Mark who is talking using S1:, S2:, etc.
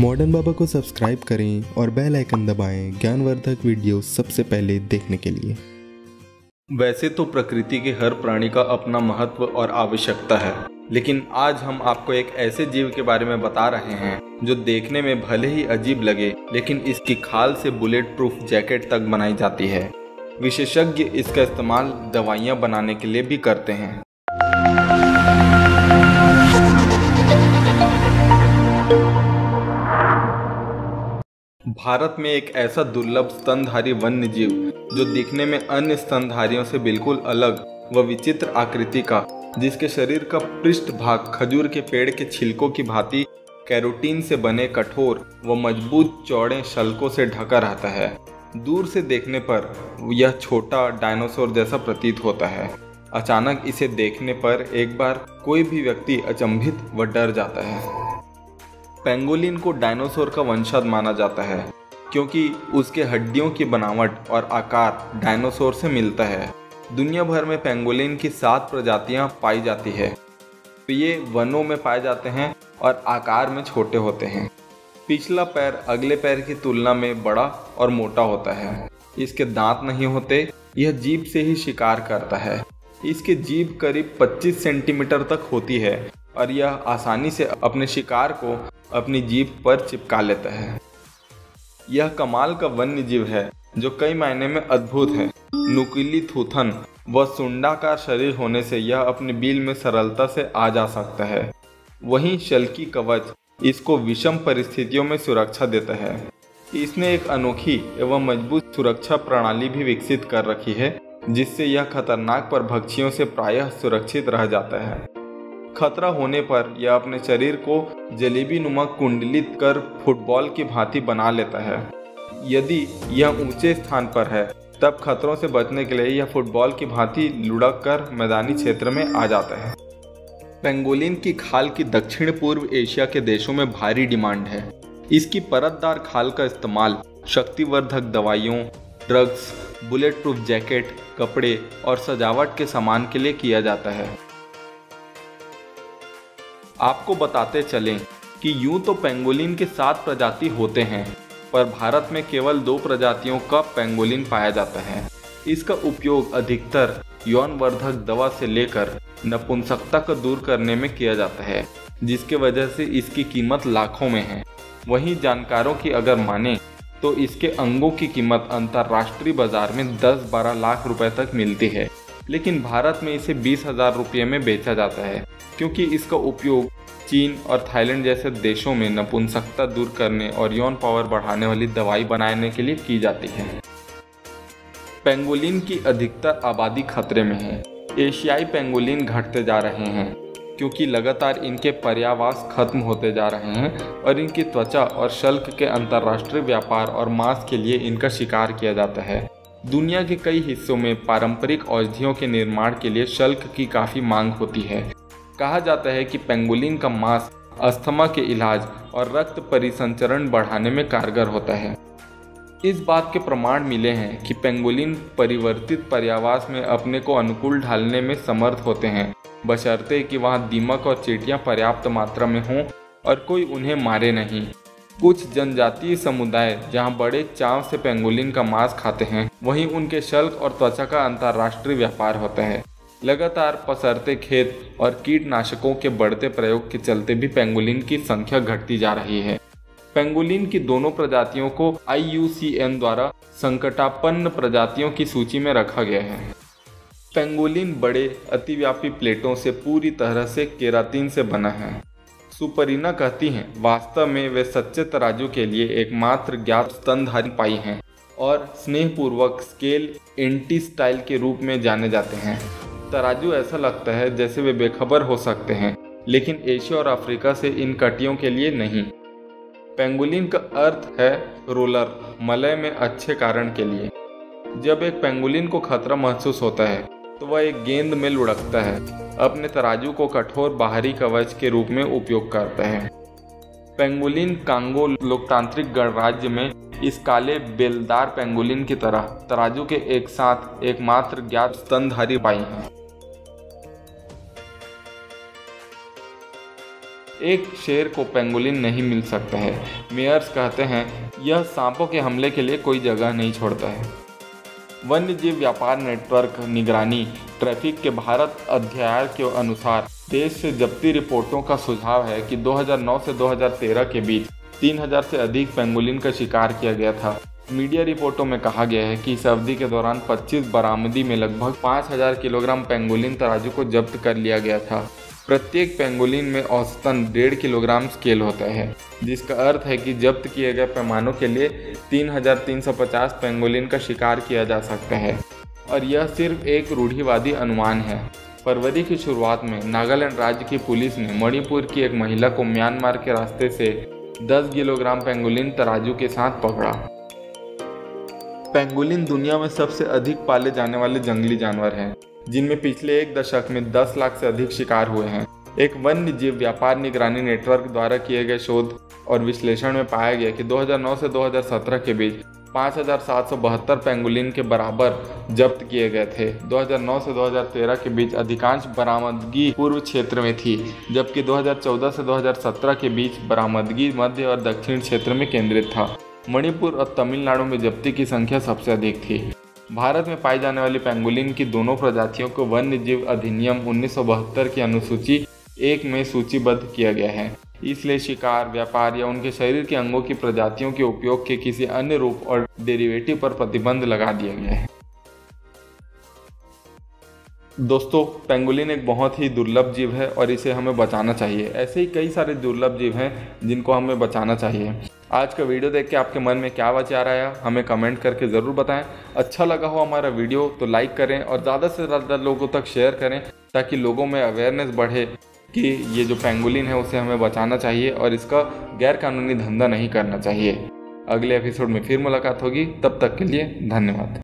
S1: Modern बाबा को subscribe करें और बेल आइकन दबाएँ ज्ञानवर्धक वीडियो सबसे पहले देखने के लिए।
S2: वैसे तो प्रकृति के हर प्राणी का अपना महत्व और आवश्यकता है, लेकिन आज हम आपको एक ऐसे जीव के बारे में बता रहे हैं, जो देखने में भले ही अजीब लगे, लेकिन इसकी खाल से बुलेट प्रूफ जैकेट तक बनाई जाती है। विशेषज्ञ इसका इस्तेमाल दवाइयाँ बनाने के लिए भी करते हैं। भारत में एक ऐसा दुर्लभ स्तनधारी वन्य जीव जो दिखने में अन्य स्तनधारियों से बिल्कुल अलग व विचित्र आकृति का, जिसके शरीर का पृष्ठ भाग खजूर के पेड़ के छिलकों की भांति कैरोटीन से बने कठोर व मज़बूत चौड़े शल्कों से ढका रहता है। दूर से देखने पर यह छोटा डायनासोर जैसा प्रतीत होता है। अचानक इसे देखने पर एक बार कोई भी व्यक्ति अचंभित व डर जाता है। पेंगोलिन को डायनासोर का वंशज माना जाता है, क्योंकि उसके हड्डियों की बनावट और आकार डायनासोर से मिलता है। दुनिया भर में पेंगोलिन की सात प्रजातियाँ पाई जाती है। तो ये वनों में पाए जाते हैं और आकार में छोटे होते हैं। पिछला पैर अगले पैर की तुलना में बड़ा और मोटा होता है। इसके दांत नहीं होते, यह जीप से ही शिकार करता है। इसकी जीभ करीब 25 सेंटीमीटर तक होती है और यह आसानी से अपने शिकार को अपनी जीभ पर चिपका लेता है। यह कमाल का वन्य जीव है, जो कई मायने में अद्भुत है। नुकीली थूथन व सुंडाकार शरीर होने से यह अपने बिल में सरलता से आ जा सकता है। वहीं शल्की कवच इसको विषम परिस्थितियों में सुरक्षा देता है। इसने एक अनोखी एवं मज़बूत सुरक्षा प्रणाली भी विकसित कर रखी है, जिससे यह खतरनाक पर भक्षियों से प्रायः सुरक्षित रह जाता है। खतरा होने पर यह अपने शरीर को जलेबी नुमा कुंडलित कर फुटबॉल की भांति बना लेता है। यदि यह ऊँचे स्थान पर है, तब खतरों से बचने के लिए यह फुटबॉल की भांति लुढ़क कर मैदानी क्षेत्र में आ जाता है। पेंगोलिन की खाल की दक्षिण पूर्व एशिया के देशों में भारी डिमांड है। इसकी परतदार खाल का इस्तेमाल शक्तिवर्धक दवाइयों, ड्रग्स बुलेट प्रूफ जैकेट, कपड़े और सजावट के सामान के लिए किया जाता है। आपको बताते चलें कि यूँ तो पेंगोलिन के सात प्रजाति होते हैं, पर भारत में केवल दो प्रजातियों का पेंगोलिन पाया जाता है। इसका उपयोग अधिकतर यौन वर्धक दवा से लेकर नपुंसकता को दूर करने में किया जाता है, जिसके वजह से इसकी कीमत लाखों में है। वहीं जानकारों की अगर माने तो इसके अंगों की कीमत अंतर्राष्ट्रीय बाज़ार में 10-12 लाख रुपए तक मिलती है, लेकिन भारत में इसे बीस हज़ार रुपये में बेचा जाता है। क्योंकि इसका उपयोग चीन और थाईलैंड जैसे देशों में नपुंसकता दूर करने और यौन पावर बढ़ाने वाली दवाई बनाने के लिए की जाती है। पेंगोलिन की अधिकतर आबादी खतरे में है। एशियाई पेंगोलिन घटते जा रहे हैं, क्योंकि लगातार इनके पर्यावास खत्म होते जा रहे हैं और इनकी त्वचा और शल्क के अंतर्राष्ट्रीय व्यापार और मांस के लिए इनका शिकार किया जाता है। दुनिया के कई हिस्सों में पारंपरिक औषधियों के निर्माण के लिए शल्क की काफ़ी मांग होती है। कहा जाता है कि पेंगुलिन का मांस अस्थमा के इलाज और रक्त परिसंचरण बढ़ाने में कारगर होता है। इस बात के प्रमाण मिले हैं कि पेंगोलिन परिवर्तित पर्यावास में अपने को अनुकूल ढालने में समर्थ होते हैं। बशर्ते कि वहाँ दीमक और चीटियाँ पर्याप्त मात्रा में हों और कोई उन्हें मारे नहीं। कुछ जनजातीय समुदाय जहाँ बड़े चाव से पेंगुलिन का मांस खाते हैं, वहीं उनके शल्क और त्वचा का अंतर्राष्ट्रीय व्यापार होता है। लगातार पसरते खेत और कीटनाशकों के बढ़ते प्रयोग के चलते भी पेंगोलिन की संख्या घटती जा रही है। पेंगोलिन की दोनों प्रजातियों को आईयूसीएन द्वारा संकटापन्न प्रजातियों की सूची में रखा गया है। पेंगोलिन बड़े अतिव्यापी प्लेटों से पूरी तरह से केरातिन से बना है। सुपरीना कहती हैं, वास्तव में वे सच्चे तराजू के लिए एकमात्र ज्ञात स्तनधारी पाई हैं और स्नेहपूर्वक स्केल एंटी स्टाइल के रूप में जाने जाते हैं। तराजू ऐसा लगता है जैसे वे बेखबर हो सकते हैं, लेकिन एशिया और अफ्रीका से इन कटियों के लिए नहीं। पेंगुलिन का अर्थ है रोलर, मलय में अच्छे कारण के लिए। जब एक पेंगुलिन को खतरा महसूस होता है तो वह एक गेंद में लुढ़कता है, अपने तराजू को कठोर बाहरी कवच के रूप में उपयोग करता है। पेंगुलिन कांगो लोकतांत्रिक गणराज्य में इस काले बेलदार पेंगुलिन की तरह तराजू के एक साथ एकमात्र ज्ञात स्तनधारी पाई हैं। एक शेर को पेंगुलिन नहीं मिल सकता है। मेयर्स कहते हैं, यह सांपों के हमले के लिए कोई जगह नहीं छोड़ता है। वन्य जीव व्यापार नेटवर्क निगरानी, ट्रैफ़िक के भारत अध्याय के अनुसार, देश से जब्ती रिपोर्टों का सुझाव है कि 2009 से 2013 के बीच 3000 से अधिक पेंगुलिन का शिकार किया गया था। मीडिया रिपोर्टों में कहा गया है कि इस अवधि के दौरान 25 बरामदी में लगभग 5000 किलोग्राम पेंगुलिन तराजू को जब्त कर लिया गया था। प्रत्येक पेंगोलिन में औसतन डेढ़ किलोग्राम स्केल होता है, जिसका अर्थ है कि जब्त किए गए पैमानों के लिए 3350 पेंगोलिन का शिकार किया जा सकता है। और यह सिर्फ़ एक रूढ़िवादी अनुमान है। फरवरी की शुरुआत में नागालैंड राज्य की पुलिस ने मणिपुर की एक महिला को म्यांमार के रास्ते से 10 किलोग्राम पेंगोलिन तराजू के साथ पकड़ा। पेंगुलिन दुनिया में सबसे अधिक पाले जाने वाले जंगली जानवर हैं। जिनमें पिछले एक दशक में 10 लाख से अधिक शिकार हुए हैं। एक वन्य जीव व्यापार निगरानी नेटवर्क द्वारा किए गए शोध और विश्लेषण में पाया गया कि 2009 से 2017 के बीच पाँच पेंगुलिन के बराबर जब्त किए गए थे। 2009 से 2013 के बीच अधिकांश बरामदगी पूर्व क्षेत्र में थी, जबकि 2014 से 2017 के बीच बरामदगी मध्य और दक्षिण क्षेत्र में केंद्रित था। मणिपुर और तमिलनाडु में जब्ती की संख्या सबसे अधिक थी। भारत में पाई जाने वाली पेंगुलिन की दोनों प्रजातियों को वन्य जीव अधिनियम उन्नीस सौ बहत्तर की अनुसूची एक में सूचीबद्ध किया गया है। इसलिए शिकार, व्यापार या उनके शरीर के अंगों की प्रजातियों के उपयोग के किसी अन्य रूप और डेरिवेटिव पर प्रतिबंध लगा दिया गया है। दोस्तों, पेंगुलिन एक बहुत ही दुर्लभ जीव है और इसे हमें बचाना चाहिए। ऐसे ही कई सारे दुर्लभ जीव हैं जिनको हमें बचाना चाहिए। आज का वीडियो देख के आपके मन में क्या विचार आया, हमें कमेंट करके ज़रूर बताएँ। अच्छा लगा हो हमारा वीडियो तो लाइक करें और ज़्यादा से ज़्यादा लोगों तक शेयर करें, ताकि लोगों में अवेयरनेस बढ़े कि ये जो पेंगुलिन है, उसे हमें बचाना चाहिए और इसका गैरकानूनी धंधा नहीं करना चाहिए। अगले एपिसोड में फिर मुलाकात होगी, तब तक के लिए धन्यवाद।